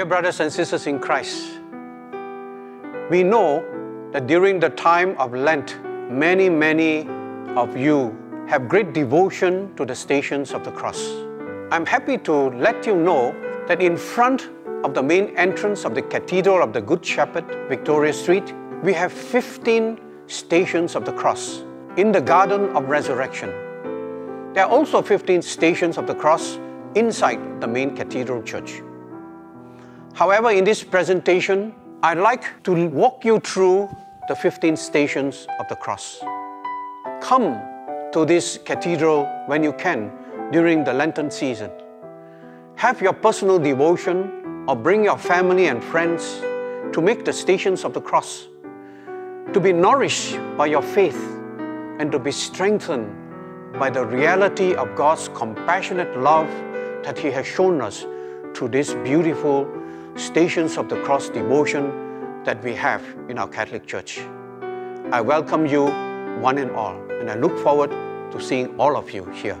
Dear brothers and sisters in Christ, we know that during the time of Lent, many, many of you have great devotion to the stations of the cross. I'm happy to let you know that in front of the main entrance of the Cathedral of the Good Shepherd, Victoria Street, we have 15 stations of the cross in the Garden of Resurrection. There are also 15 stations of the cross inside the main cathedral church. However, in this presentation, I'd like to walk you through the 15 stations of the cross. Come to this cathedral when you can during the Lenten season. Have your personal devotion or bring your family and friends to make the stations of the cross, to be nourished by your faith and to be strengthened by the reality of God's compassionate love that He has shown us through this beautiful stations of the cross devotion that we have in our Catholic Church. I welcome you, one and all, and I look forward to seeing all of you here.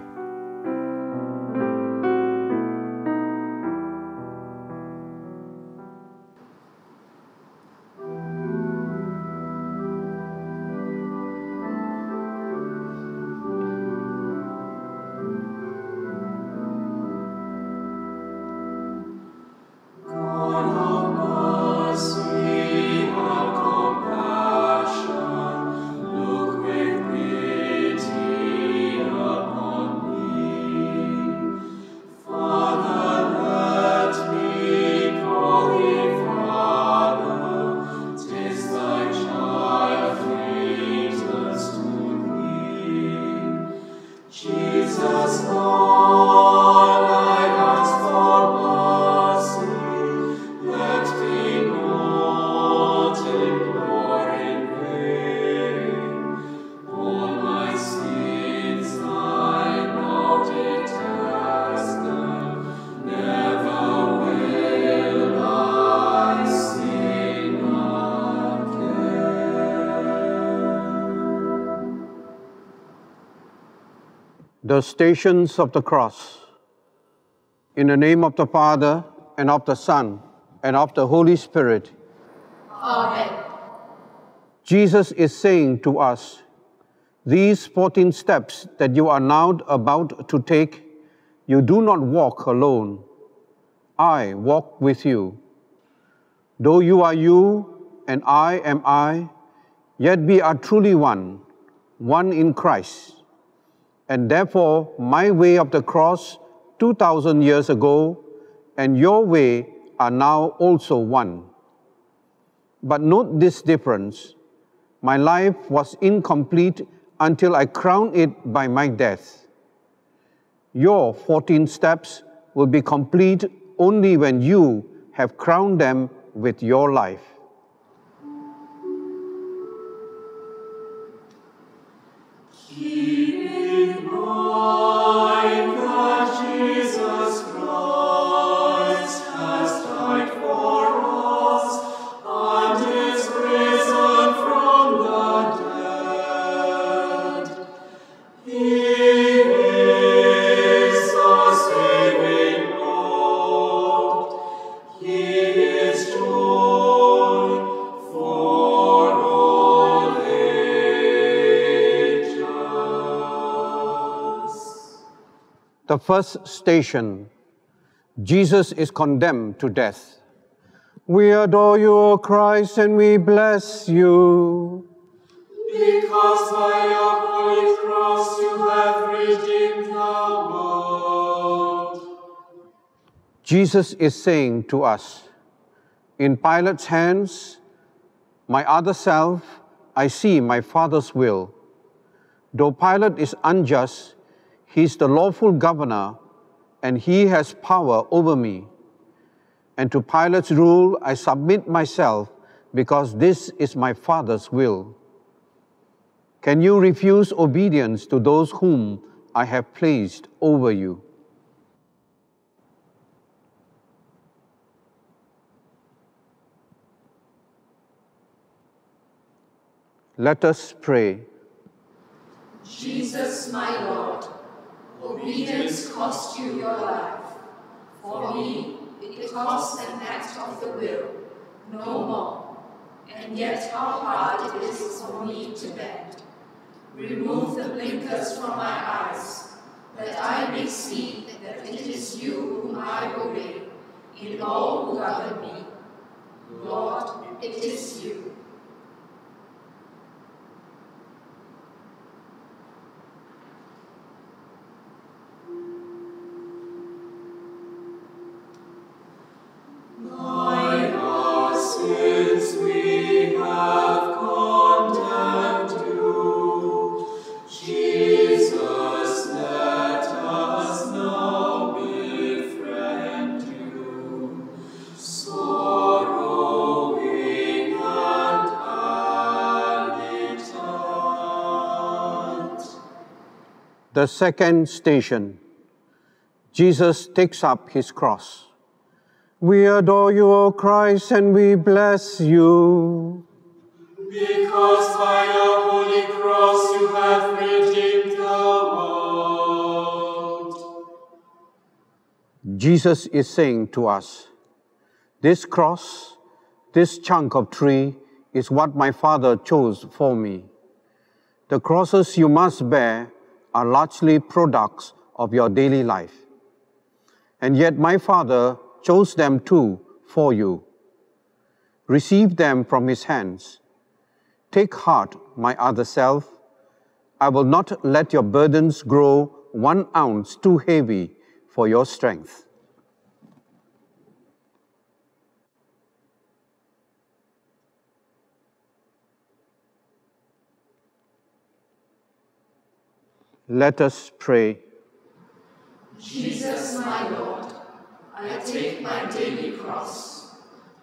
The stations of the cross. In the name of the Father, and of the Son, and of the Holy Spirit. Amen. Jesus is saying to us, These 14 steps that you are now about to take, you do not walk alone. I walk with you. Though you are you and I am I, yet we are truly one, one in Christ. And therefore, my way of the cross 2,000 years ago and your way are now also one. But note this difference. My life was incomplete until I crowned it by my death. Your 14 steps will be complete only when you have crowned them with your life. Mind The first station Jesus is condemned to death. We adore you, O Christ, and we bless you. Because by your holy cross you have redeemed the world. Jesus is saying to us, In Pilate's hands, my other self, I see my Father's will. Though Pilate is unjust, he is the lawful governor and he has power over me. And to Pilate's rule I submit myself because this is my Father's will. Can you refuse obedience to those whom I have placed over you? Let us pray. Jesus, my Lord, obedience cost you your life. For me, because an act of the will, no more. And yet how hard it is for me to bend. Remove the blinkers from my eyes, that I may see that it is you whom I obey in all who govern me. Lord, it is you. The second station Jesus takes up his cross. We adore you, O Christ, and we bless you. Because by your holy cross you have redeemed the world. Jesus is saying to us, This cross, this chunk of tree, is what my Father chose for me. The crosses you must bear are largely products of your daily life. And yet my Father chose them too for you. Receive them from his hands. Take heart, my other self. I will not let your burdens grow one ounce too heavy for your strength. Let us pray. Jesus, my Lord, I take my daily cross.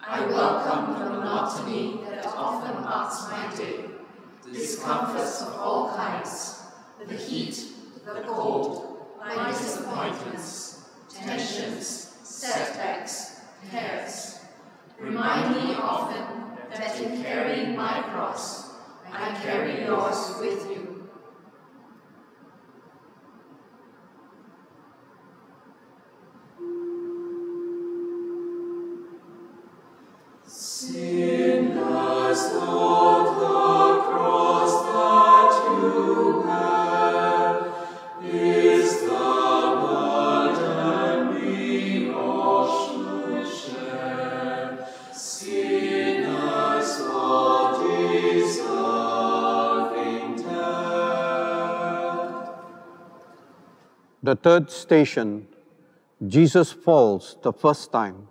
I welcome the monotony that often marks my day, the discomforts of all kinds, the heat, the cold, my disappointments, tensions, setbacks, cares. Remind me often that in carrying my cross, I carry yours with you. Third station, Jesus falls the first time.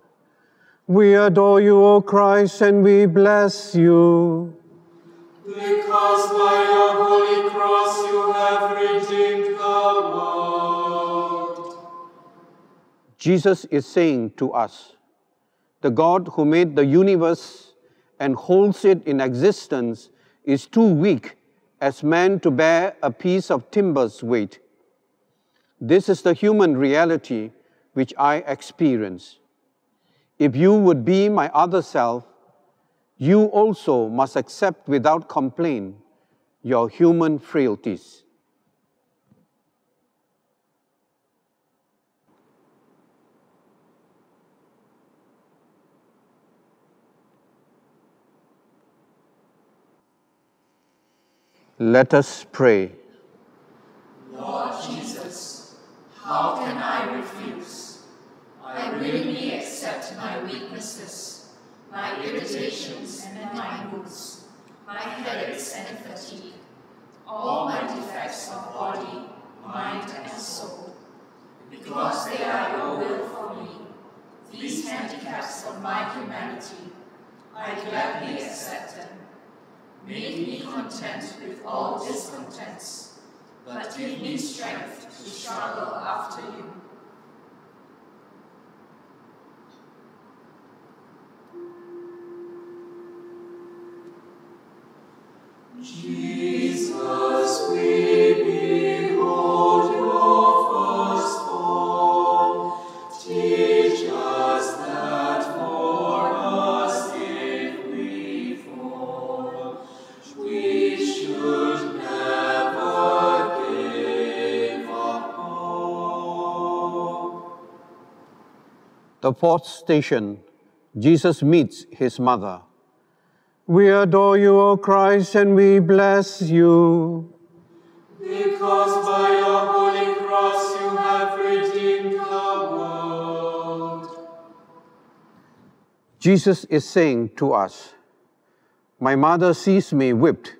We adore you, O Christ, and we bless you. Because by your holy cross you have redeemed the world. Jesus is saying to us, the God who made the universe and holds it in existence is too weak as man to bear a piece of timber's weight. This is the human reality which I experience. If you would be my other self, you also must accept without complaint your human frailties. Let us pray. Lord Jesus, how can I refuse? I willingly accept my weaknesses, my irritations and my moods, my headaches and fatigue, all my defects of body, mind, and soul, because they are your will for me. These handicaps of my humanity, I gladly accept them. Make me content with all discontents, but give me strength to struggle after you. Jesus, The fourth station, Jesus meets his mother. We adore you, O Christ, and we bless you. Because by your holy cross you have redeemed the world. Jesus is saying to us, My mother sees me whipped.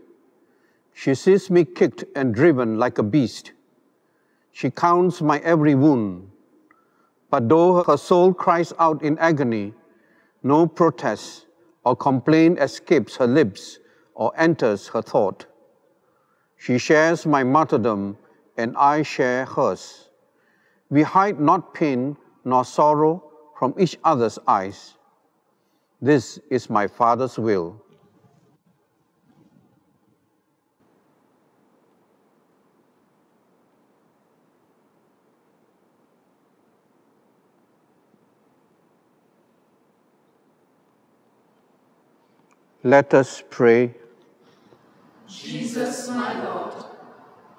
She sees me kicked and driven like a beast. She counts my every wound. But though her soul cries out in agony, no protest or complaint escapes her lips or enters her thought. She shares my martyrdom, and I share hers. We hide not pain nor sorrow from each other's eyes. This is my Father's will. Let us pray. Jesus, my Lord,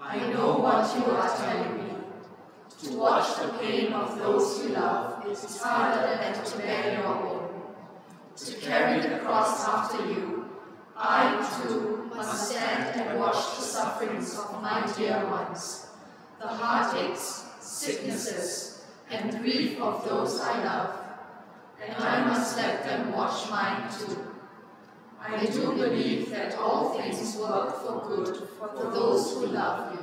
I know what you are telling me. To watch the pain of those you love is harder than to bear your own. To carry the cross after you, I too must stand and watch the sufferings of my dear ones, the heartaches, sicknesses, and grief of those I love, and I must let them watch mine too. I do believe that all things work for good for those who love you.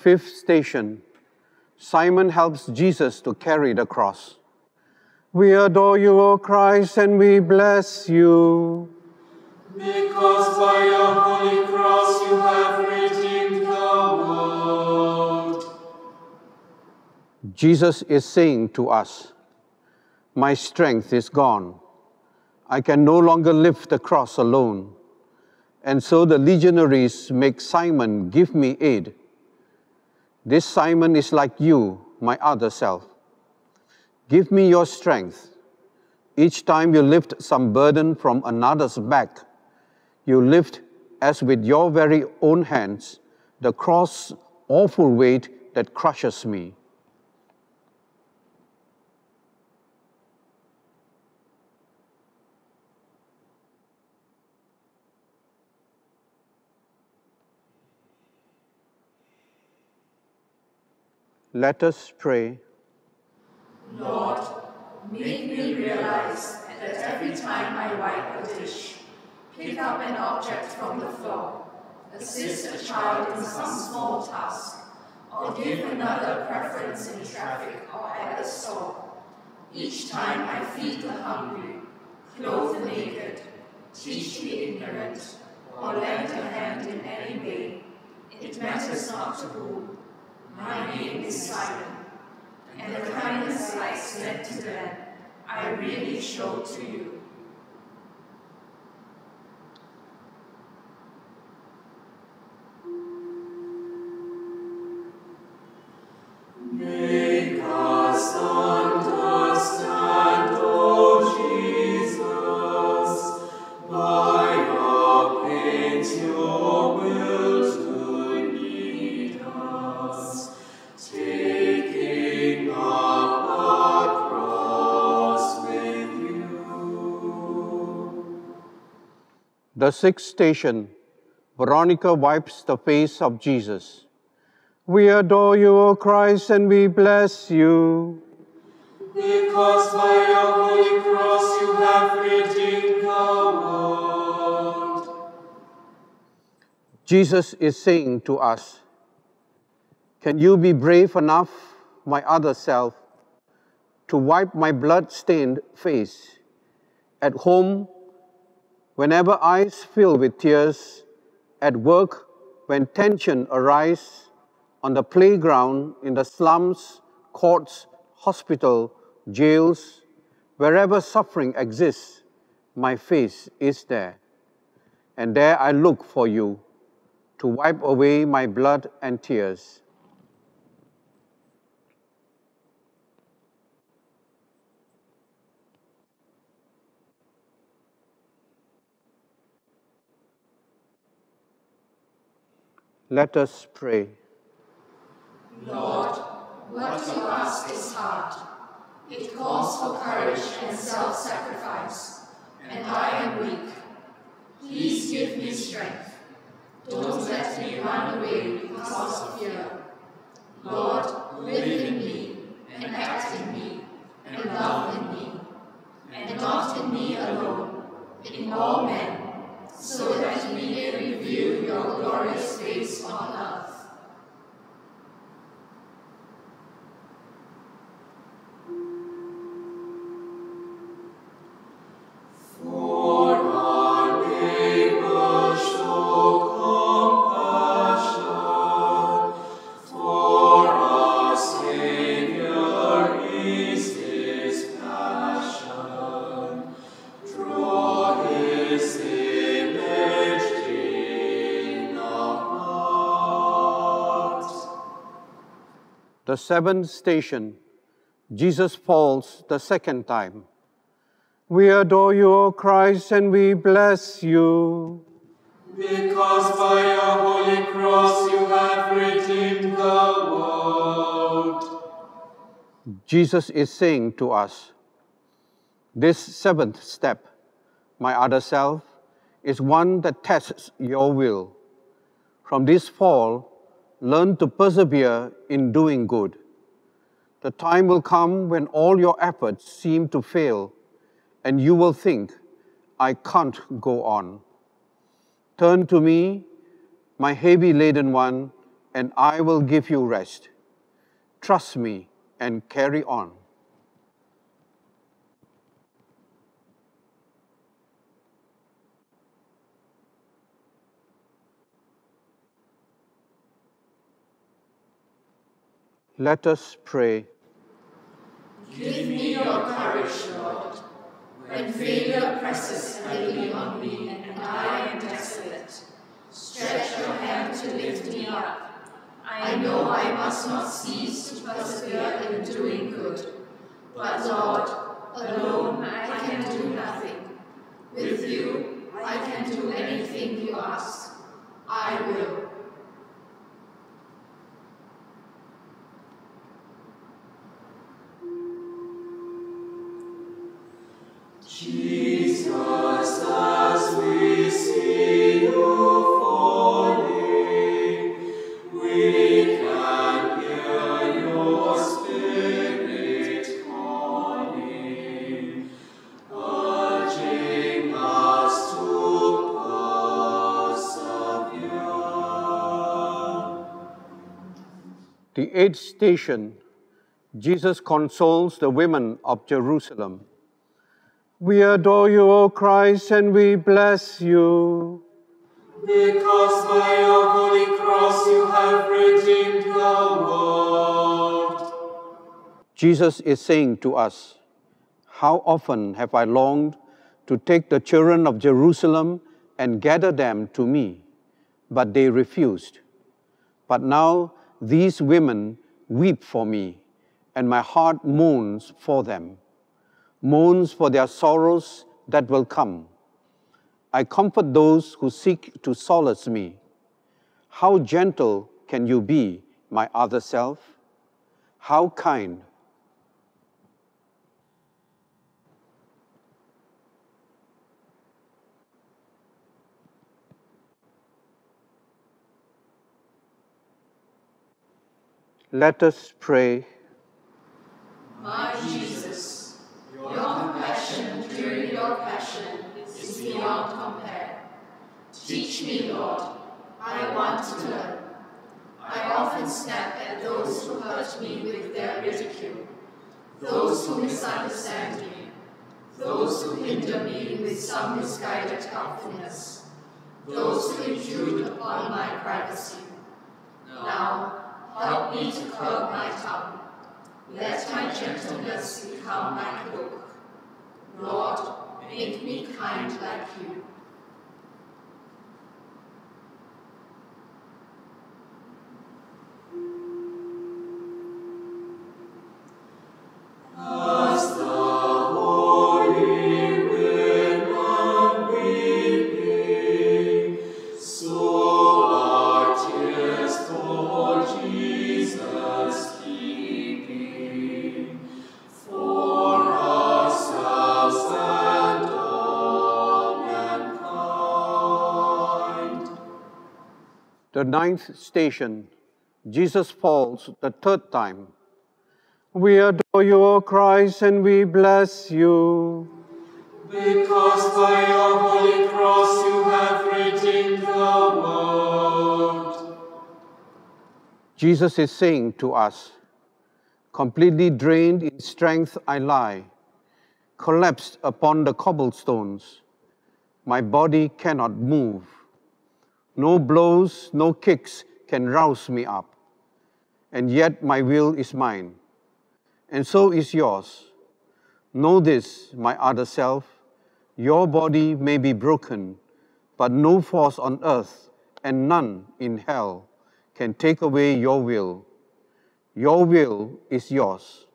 Fifth station Simon helps Jesus to carry the cross. We adore you, O Christ, and we bless you. Because by your holy cross you have redeemed the world. Jesus is saying to us, My strength is gone. I can no longer lift the cross alone. And so the legionaries make Simon give me aid. This Simon is like you, my other self. Give me your strength. Each time you lift some burden from another's back, you lift, as with your very own hands, the cross awful weight that crushes me. Let us pray. Lord, make me realize that every time I wipe a dish, pick up an object from the floor, assist a child in some small task, or give another preference in traffic or at a store. Each time I feed the hungry, clothe the naked, teach the ignorant, or lend a hand in any way, it matters not to whom. My name is Simon, and the kindness I extend to them, I really show to you. Sixth station Veronica wipes the face of Jesus. We adore you, O Christ, and we bless you. Because by your holy cross you have redeemed the world. Jesus is saying to us, Can you be brave enough, my other self, to wipe my blood stained face? At home, whenever eyes fill with tears, at work, when tension arises, on the playground, in the slums, courts, hospital, jails, wherever suffering exists, my face is there. And there I look for you to wipe away my blood and tears. Let us pray. Lord, what you ask is hard. It calls for courage and self-sacrifice, and I am weak. Please give me strength. Don't let me run away because of fear. Lord, live in me, and act in me, and love in me, and not in me alone, in all men, so that we may reveal your glorious face on earth. Seventh station, Jesus falls the second time. We adore you, O Christ, and we bless you. Because by your holy cross you have redeemed the world. Jesus is saying to us, this seventh step, my other self, is one that tests your will. From this fall, learn to persevere in doing good. The time will come when all your efforts seem to fail, and you will think, I can't go on. Turn to me, my heavy laden one, and I will give you rest. Trust me and carry on. Let us pray. Give me your courage, Lord. When failure presses heavily on me and I am desolate, stretch your hand to lift me up. I know I must not cease to persevere in doing good. But Lord, alone I can do nothing. With you, I can do anything you ask. I will. Eighth station, Jesus consoles the women of Jerusalem. We adore you, O Christ, and we bless you. Because by your holy cross you have redeemed the world. Jesus is saying to us, How often have I longed to take the children of Jerusalem and gather them to me, but they refused. But now these women weep for me, and my heart mourns for them, mourns for their sorrows that will come. I comfort those who seek to solace me. How gentle can you be, my other self? How kind? Let us pray. My Jesus, your compassion during your passion is beyond compare. Teach me, Lord. I want to learn. I often snap at those who hurt me with their ridicule, those who misunderstand me, those who hinder me with some misguided helpfulness, those who intrude upon my privacy. Now, help me to curb my tongue. Let my gentleness become my cloak. Lord, make me kind like you. Ninth station, Jesus falls the third time. We adore you, O Christ, and we bless you. Because by your holy cross you have redeemed the world. Jesus is saying to us, completely drained in strength I lie, collapsed upon the cobblestones. My body cannot move. No blows, no kicks can rouse me up. And yet my will is mine, and so is yours. Know this, my other self, your body may be broken, but no force on earth and none in hell can take away your will. Your will is yours.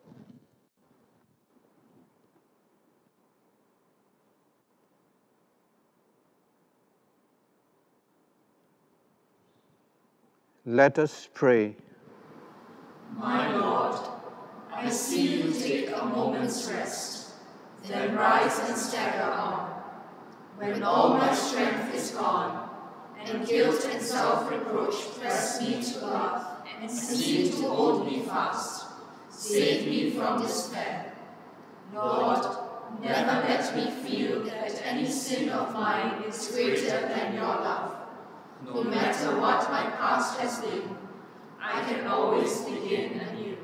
Let us pray. My Lord, I see you take a moment's rest, then rise and stagger on. When all my strength is gone, and guilt and self-reproach press me to earth and seem to hold me fast, save me from despair. Lord, never let me feel that any sin of mine is greater than your love. No matter what my past has been, I can always begin anew.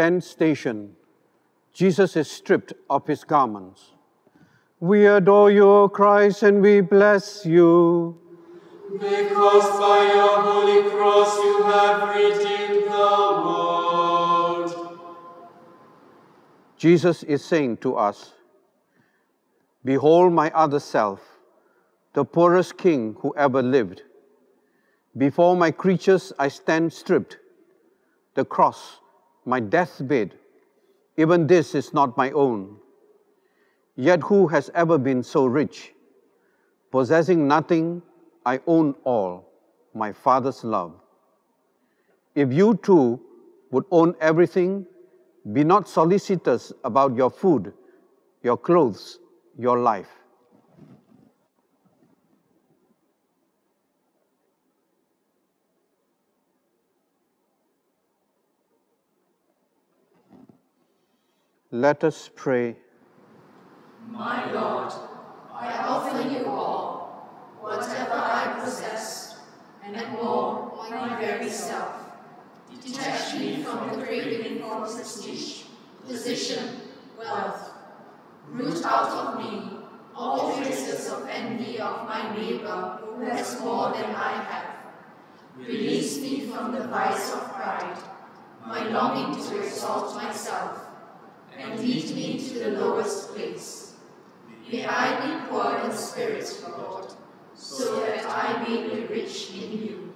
10th station, Jesus is stripped of his garments. We adore you, O Christ, and we bless you. Because by your holy cross you have redeemed the world. Jesus is saying to us, Behold my other self, the poorest king who ever lived. Before my creatures I stand stripped. The cross my deathbed, even this is not my own. Yet who has ever been so rich? Possessing nothing, I own all, my Father's love. If you too would own everything, be not solicitous about your food, your clothes, your life. Let us pray. My Lord, I offer you all, whatever I possess, and more, my very self. Detach me from the craving for prestige, position, wealth. Root out of me all traces of envy of my neighbor who has more than I have. Release me from the vice of pride, my longing to exalt myself, and lead me to the lowest place. May I be poor in spirit, Lord, so that I may be rich in you.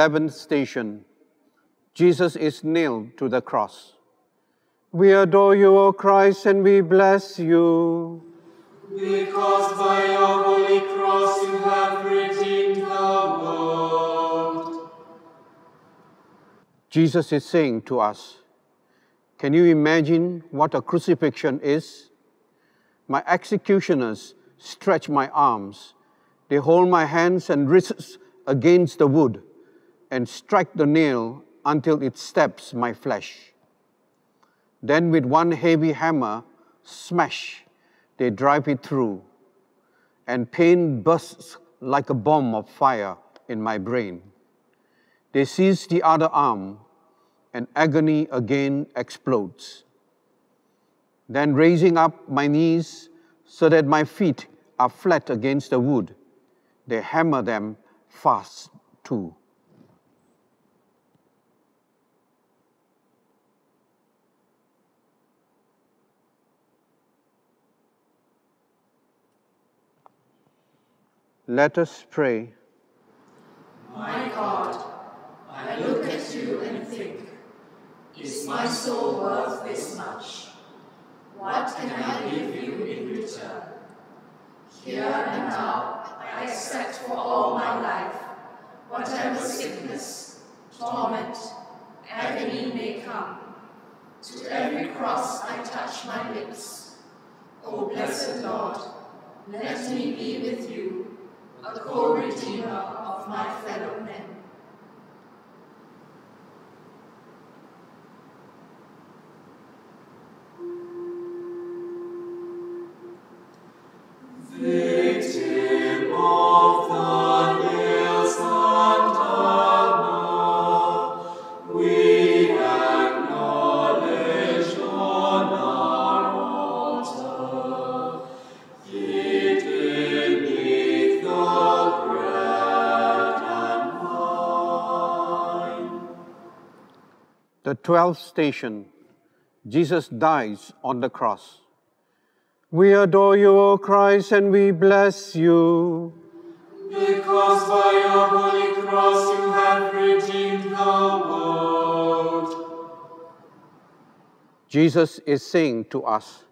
11th station, Jesus is nailed to the cross. We adore you, O Christ, and we bless you. Because by your holy cross you have redeemed the world. Jesus is saying to us, Can you imagine what a crucifixion is? My executioners stretch my arms, they hold my hands and wrists against the wood and strike the nail until it stabs my flesh. Then, with one heavy hammer, smash, they drive it through, and pain bursts like a bomb of fire in my brain. They seize the other arm, and agony again explodes. Then, raising up my knees so that my feet are flat against the wood, they hammer them fast too. Let us pray. My God, I look at you and think, is my soul worth this much? What can I give you in return? Here and now, I accept for all my life, whatever sickness, torment, agony may come. To every cross I touch my lips. O blessed Lord, let me be with you, a co-redeemer of my fellow men. 12th station, Jesus dies on the cross. We adore you, O Christ, and we bless you. Because by your holy cross you have redeemed the world. Jesus is saying to us,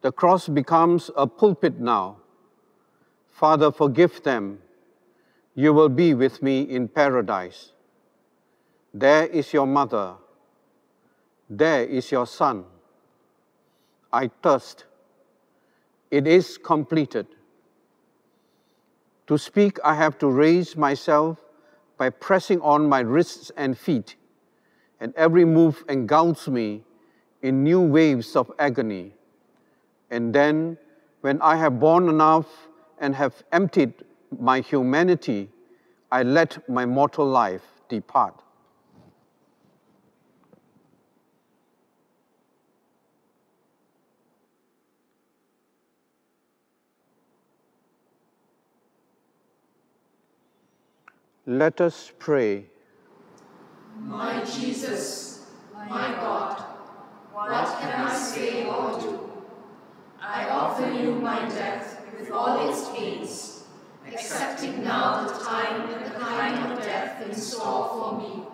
the cross becomes a pulpit now. Father, forgive them. You will be with me in paradise. There is your mother. There is your son. I thirst. It is completed. To speak, I have to raise myself by pressing on my wrists and feet, and every move engulfs me in new waves of agony. And then, when I have borne enough and have emptied my humanity, I let my mortal life depart. Let us pray. My Jesus, my God, what can I say or do? I offer you my death with all its pains, accepting now the time and the kind of death in store for me.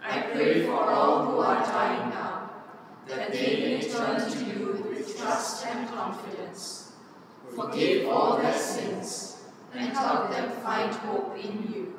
I pray for all who are dying now, that they may turn to you with trust and confidence. Forgive all their sins and help them find hope in you.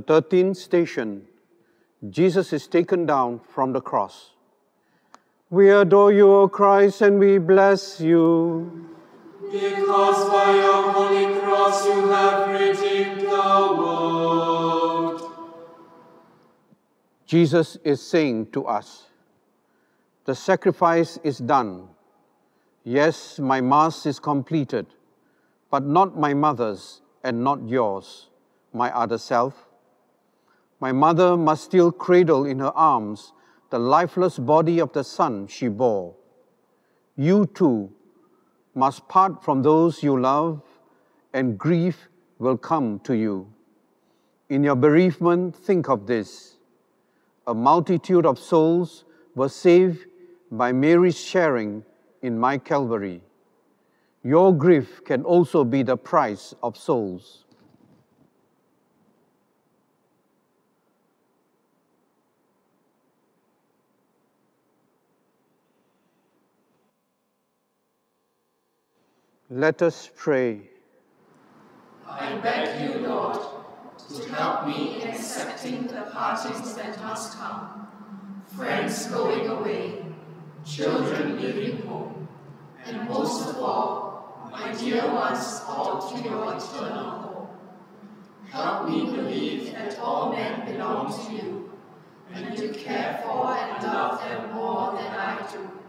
The thirteenth station Jesus is taken down from the cross. We adore you, O Christ, and we bless you. Because by your holy cross you have redeemed the world. Jesus is saying to us, The sacrifice is done. Yes, my Mass is completed, but not my mother's and not yours. my other self. My mother must still cradle in her arms the lifeless body of the son she bore. You too must part from those you love, and grief will come to you. In your bereavement, think of this. A multitude of souls were saved by Mary's sharing in my Calvary. Your grief can also be the price of souls. Let us pray. I beg you, Lord, to help me in accepting the partings that must come, friends going away, children leaving home, and most of all, my dear ones called to your eternal home. Help me believe that all men belong to you, and you care for and love them more than I do.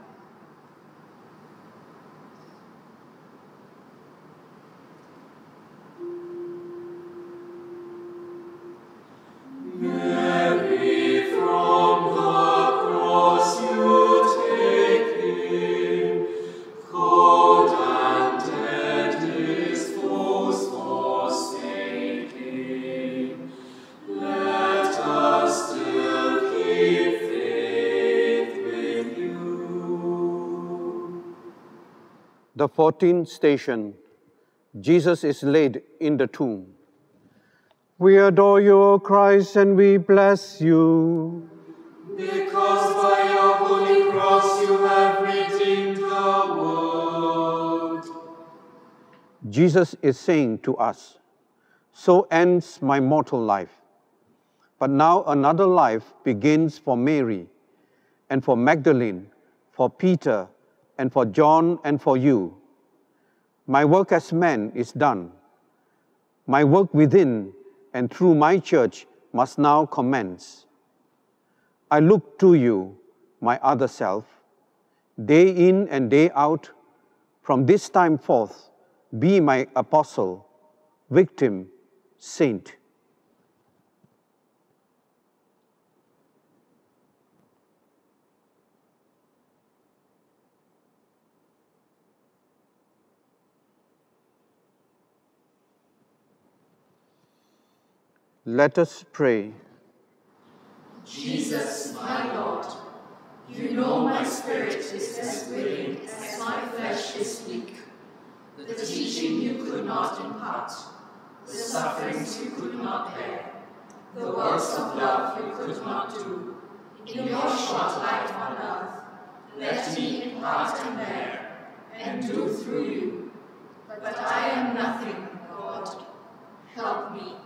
14th station Jesus is laid in the tomb. We adore you, O Christ, and we bless you. Because by your holy cross you have redeemed the world. Jesus is saying to us, So ends my mortal life. But now another life begins for Mary, and for Magdalene, for Peter, and for John, and for you. My work as man is done. My work within and through my church must now commence. I look to you, my other self, day in and day out, from this time forth, be my apostle, victim, saint. Let us pray. Jesus, my Lord, you know my spirit is as willing as my flesh is weak. The teaching you could not impart, the sufferings you could not bear, the works of love you could not do. In your short life on earth, let me impart and bear, and do through you. But I am nothing, Lord. Help me.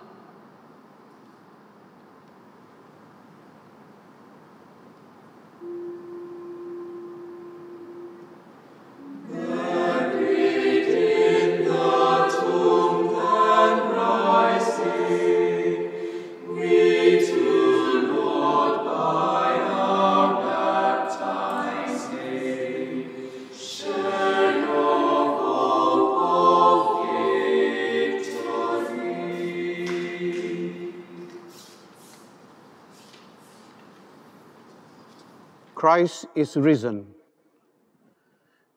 Christ is risen.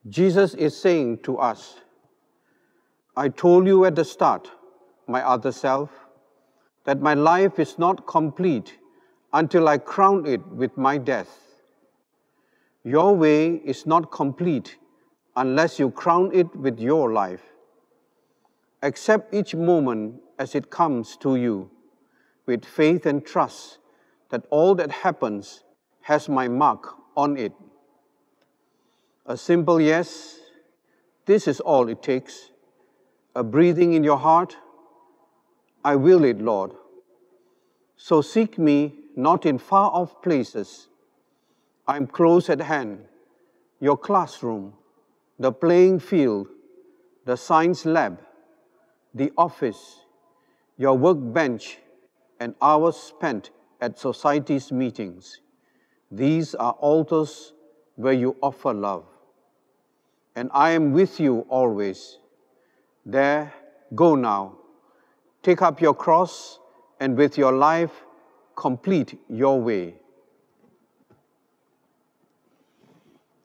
Jesus is saying to us, I told you at the start, my other self, that my life is not complete until I crown it with my death. Your way is not complete unless you crown it with your life. Accept each moment as it comes to you with faith and trust that all that happens has my mark on it. A simple yes, this is all it takes. A breathing in your heart, I will it, Lord. So seek me not in far off places. I'm close at hand, your classroom, the playing field, the science lab, the office, your workbench, and hours spent at society's meetings. These are altars where you offer love. And I am with you always. There, go now. Take up your cross and with your life complete your way.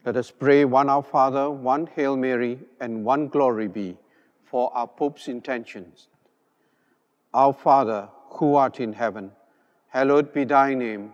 Let us pray one Our Father, one Hail Mary, and one Glory be for our Pope's intentions. Our Father, who art in heaven, hallowed be thy name.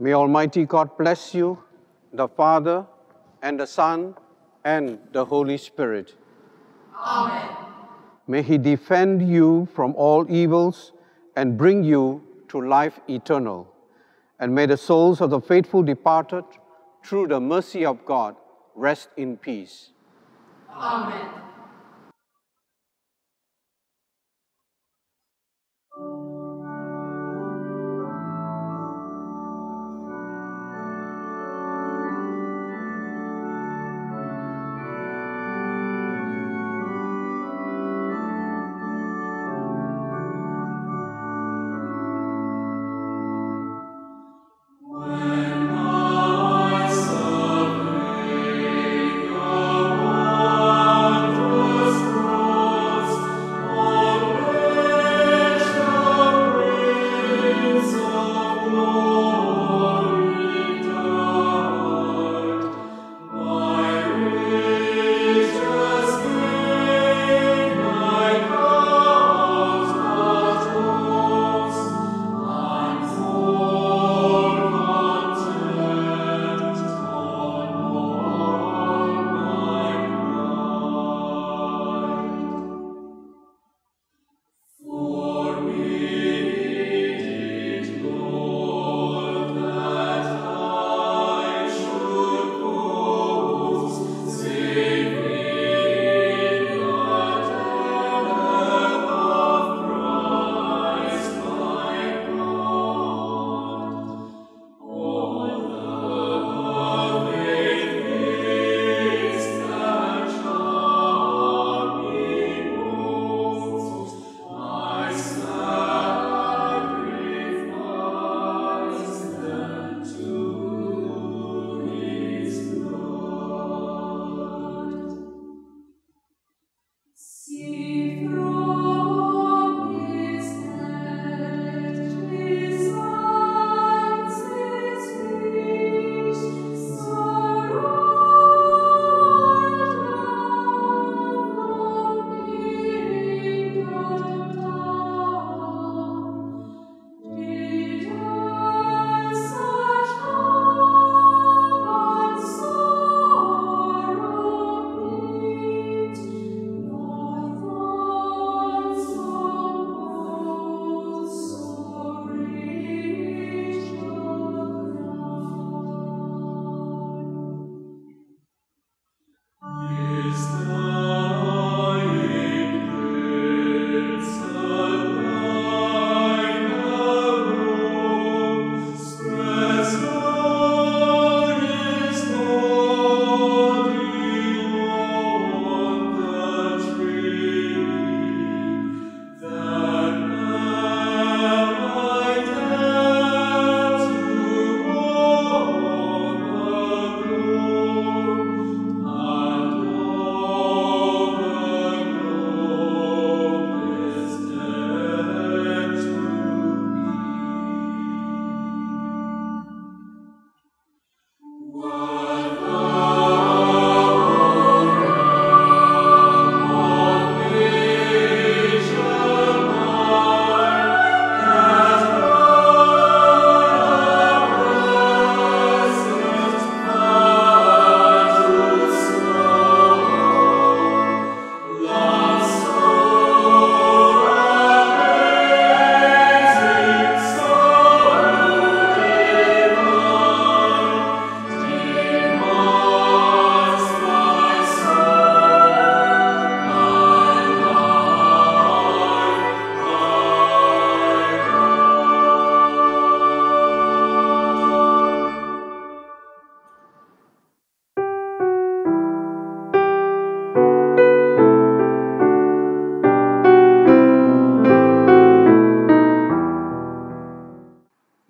May Almighty God bless you, the Father, and the Son, and the Holy Spirit. Amen. May He defend you from all evils and bring you to life eternal. And may the souls of the faithful departed, through the mercy of God, rest in peace. Amen.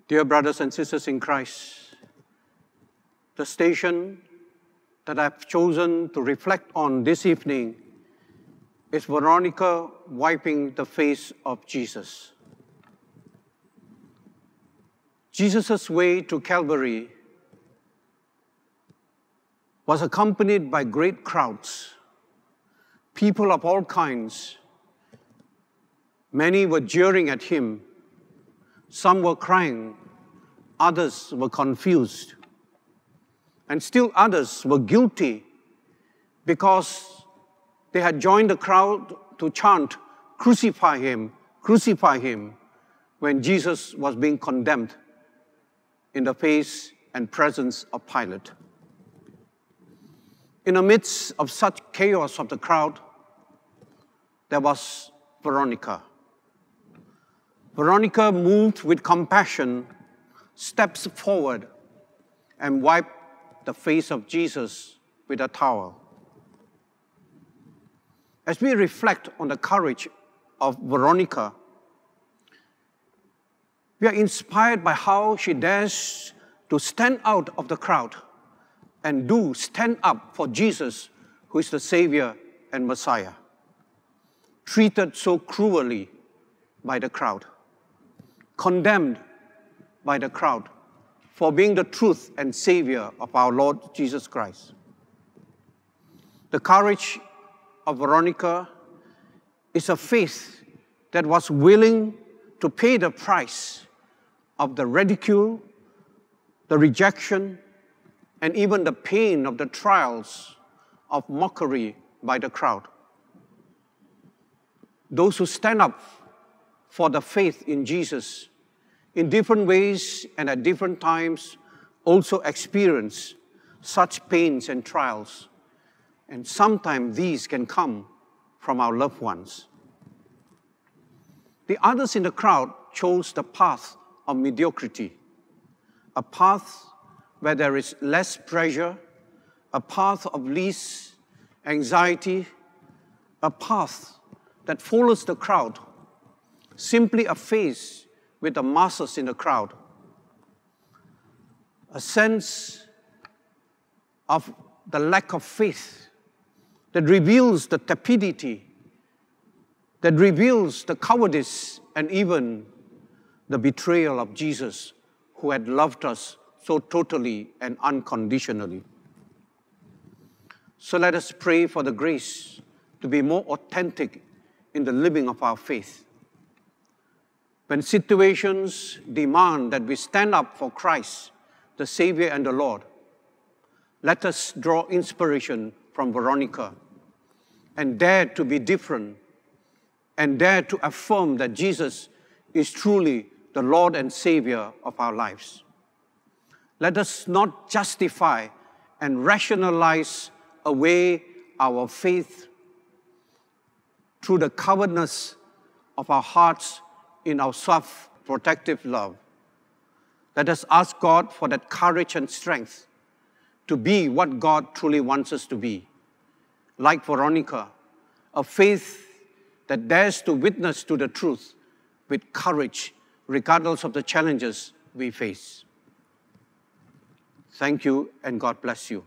Dear brothers and sisters in Christ, the station that I've chosen to reflect on this evening is Veronica wiping the face of Jesus. Jesus' way to Calvary was accompanied by great crowds, people of all kinds. Many were jeering at him, some were crying, others were confused, and still others were guilty because they had joined the crowd to chant, Crucify him, crucify him, when Jesus was being condemned in the face and presence of Pilate. In the midst of such chaos of the crowd, there was Veronica. Veronica, moved with compassion, steps forward and wiped the face of Jesus with a towel. As we reflect on the courage of Veronica, we are inspired by how she dares to stand out of the crowd and do stand up for Jesus, who is the Savior and Messiah, treated so cruelly by the crowd, condemned by the crowd for being the truth and Savior of our Lord Jesus Christ. The courage of Veronica is a faith that was willing to pay the price of the ridicule, the rejection, and even the pain of the trials of mockery by the crowd. Those who stand up for the faith in Jesus in different ways and at different times also experience such pains and trials. And sometimes these can come from our loved ones. The others in the crowd chose the path of mediocrity, a path where there is less pressure, a path of least anxiety, a path that follows the crowd, simply a face with the masses in the crowd, a sense of the lack of faith that reveals the tepidity, that reveals the cowardice and even the betrayal of Jesus, who had loved us so totally and unconditionally. So let us pray for the grace to be more authentic in the living of our faith. When situations demand that we stand up for Christ, the Savior and the Lord, let us draw inspiration from Veronica and dare to be different and dare to affirm that Jesus is truly the Lord and Savior of our lives. Let us not justify and rationalize away our faith through the cowardness of our hearts in our self protective love. Let us ask God for that courage and strength to be what God truly wants us to be. Like Veronica, a faith that dares to witness to the truth with courage regardless of the challenges we face. Thank you, and God bless you.